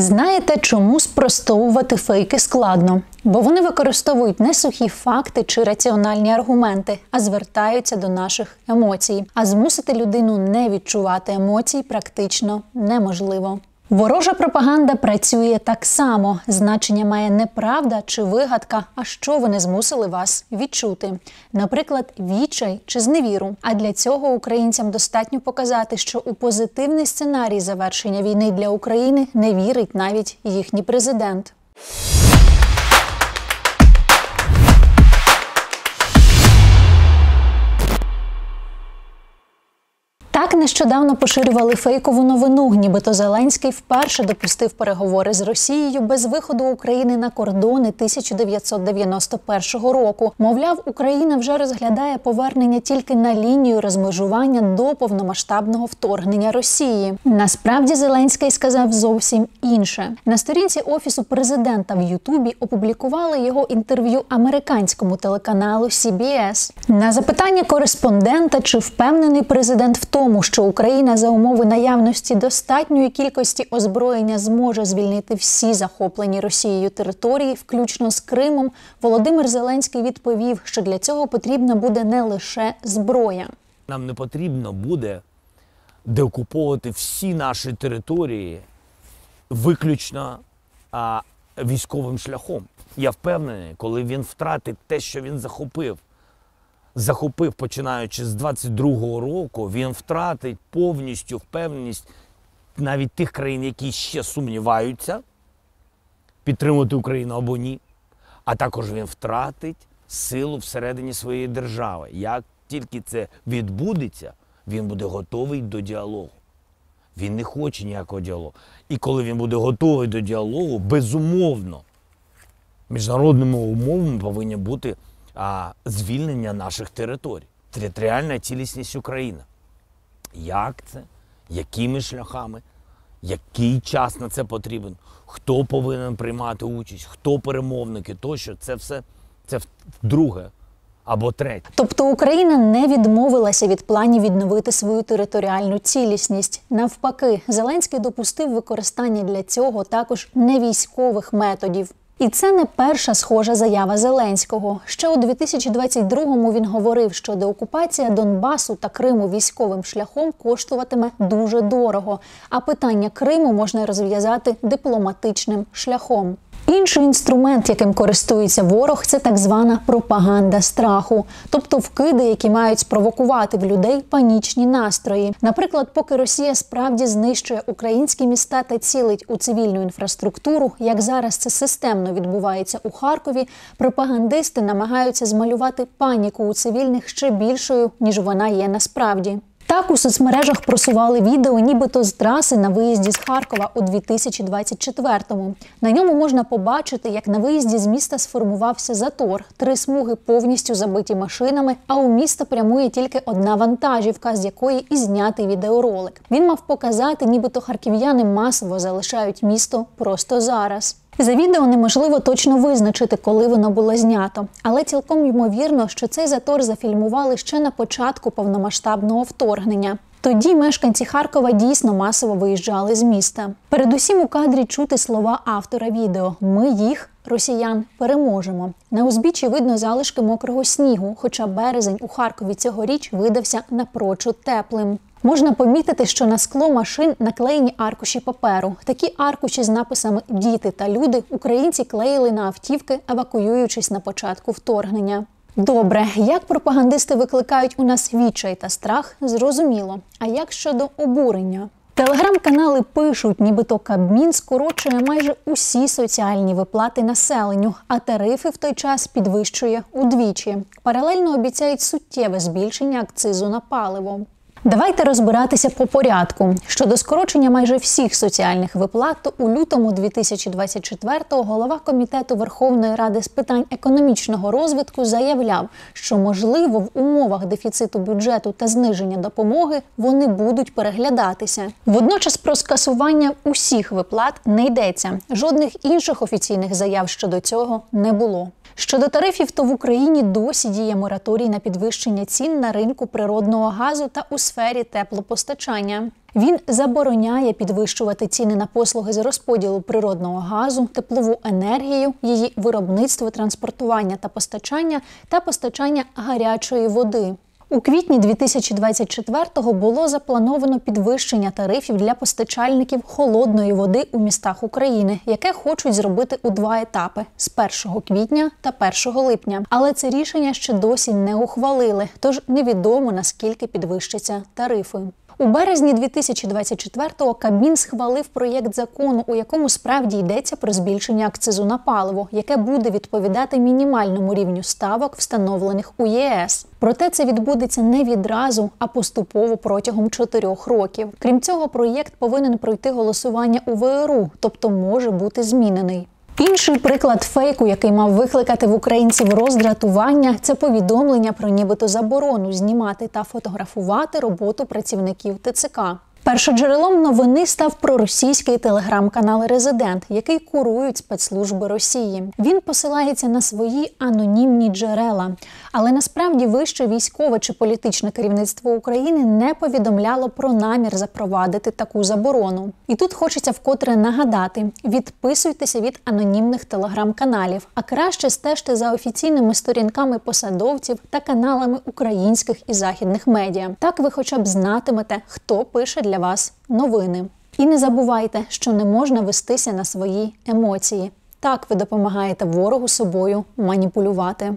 Знаєте, чому спростовувати фейки складно? Бо вони використовують не сухі факти чи раціональні аргументи, а звертаються до наших емоцій. А змусити людину не відчувати емоцій практично неможливо. Ворожа пропаганда працює так само. Значення має не правда чи вигадка, а що вони змусили вас відчути. Наприклад, відчай чи зневіру. А для цього українцям достатньо показати, що у позитивний сценарій завершення війни для України не вірить навіть їхній президент. Нещодавно поширювали фейкову новину, нібито Зеленський вперше допустив переговори з Росією без виходу України на кордони 1991 року. Мовляв, Україна вже розглядає повернення тільки на лінію розмежування до повномасштабного вторгнення Росії. Насправді Зеленський сказав зовсім інше. На сторінці офісу президента в Ютубі опублікували його інтерв'ю американському телеканалу CBS. На запитання кореспондента, чи впевнений президент в тому, що Україна за умови наявності достатньої кількості озброєння зможе звільнити всі захоплені Росією території, включно з Кримом, Володимир Зеленський відповів, що для цього потрібна буде не лише зброя. Нам не потрібно буде деокуповувати всі наші території виключно військовим шляхом. Я впевнений, коли він втратить те, що він захопив захопив, починаючи з 22-го року, він втратить повністю впевненість навіть тих країн, які ще сумніваються, підтримувати Україну або ні. А також він втратить силу всередині своєї держави. Як тільки це відбудеться, він буде готовий до діалогу. Він не хоче ніякого діалогу. І коли він буде готовий до діалогу, безумовно, міжнародними умовами повинні бути а, звільнення наших територій, територіальна цілісність України. Як це? Якими шляхами? Який час на це потрібен? Хто повинен приймати участь, хто перемовники, тощо це все це друге або третє. Тобто Україна не відмовилася від планів відновити свою територіальну цілісність. Навпаки, Зеленський допустив використання для цього також невійськових методів. І це не перша схожа заява Зеленського. Ще у 2022-му він говорив, що деокупація Донбасу та Криму військовим шляхом коштуватиме дуже дорого. А питання Криму можна розв'язати дипломатичним шляхом. Інший інструмент, яким користується ворог, це так звана пропаганда страху, тобто вкиди, які мають спровокувати в людей панічні настрої. Наприклад, поки Росія справді знищує українські міста та цілить у цивільну інфраструктуру, як зараз це системно відбувається у Харкові, пропагандисти намагаються змалювати паніку у цивільних ще більшою ніж вона є насправді. Так у соцмережах просували відео, нібито з траси на виїзді з Харкова у 2024-му. На ньому можна побачити, як на виїзді з міста сформувався затор. Три смуги повністю забиті машинами. А у місто прямує тільки одна вантажівка, з якої і знятий відеоролик. Він мав показати, нібито харків'яни масово залишають місто просто зараз. За відео неможливо точно визначити, коли воно було знято, але цілком ймовірно, що цей затор зафільмували ще на початку повномасштабного вторгнення. Тоді мешканці Харкова дійсно масово виїжджали з міста. Передусім у кадрі чути слова автора відео: Ми їх, росіян, переможемо. На узбіччі видно залишки мокрого снігу, хоча березень у Харкові цьогоріч видався напрочуд теплим. Можна помітити, що на скло машин наклеєні аркуші паперу. Такі аркуші з написами Діти та люди українці клеїли на автівки, евакуюючись на початку вторгнення. Добре, як пропагандисти викликають у нас відчай та страх, зрозуміло. А як щодо обурення? Телеграм-канали пишуть, нібито Кабмін скорочує майже усі соціальні виплати населенню, а тарифи в той час підвищує удвічі. Паралельно обіцяють суттєве збільшення акцизу на паливо. Давайте розбиратися по порядку. Щодо скорочення майже всіх соціальних виплат, у лютому 2024-го голова комітету Верховної Ради з питань економічного розвитку заявляв, що можливо в умовах дефіциту бюджету та зниження допомоги вони будуть переглядатися. Водночас про скасування усіх виплат не йдеться. Жодних інших офіційних заяв щодо цього не було. Щодо тарифів, то в Україні досі діє мораторій на підвищення цін на ринку природного газу та у сфері теплопостачання. Він забороняє підвищувати ціни на послуги з розподілу природного газу, теплову енергію, її виробництво, транспортування та постачання та постачання гарячої води. У квітні 2024-го було заплановано підвищення тарифів для постачальників холодної води у містах України, яке хочуть зробити у два етапи з 1 квітня та 1 липня. Але це рішення ще досі не ухвалили, тож невідомо наскільки підвищаться тарифи. У березні 2024-го Кабмін схвалив проєкт закону, у якому справді йдеться про збільшення акцизу на паливо, яке буде відповідати мінімальному рівню ставок, встановлених у ЄС. Проте це відбудеться не відразу, а поступово протягом чотирьох років. Крім цього, проєкт повинен пройти голосування у ВРУ, тобто може бути змінений. Інший приклад фейку, який мав викликати в українців роздратування, це повідомлення про нібито заборону знімати та фотографувати роботу працівників ТЦК. Першоджерелом новини став проросійський телеграм-канал Резидент, який курують спецслужби Росії. Він посилається на свої анонімні джерела, але насправді вище військове чи політичне керівництво України не повідомляло про намір запровадити таку заборону. І тут хочеться вкотре нагадати: відписуйтеся від анонімних телеграм-каналів, а краще стежте за офіційними сторінками посадовців та каналами українських і західних медіа. Так ви хоча б знатимете, хто пише для вас новини. І не забувайте, що не можна вестися на свої емоції. Так ви допомагаєте ворогу собою маніпулювати.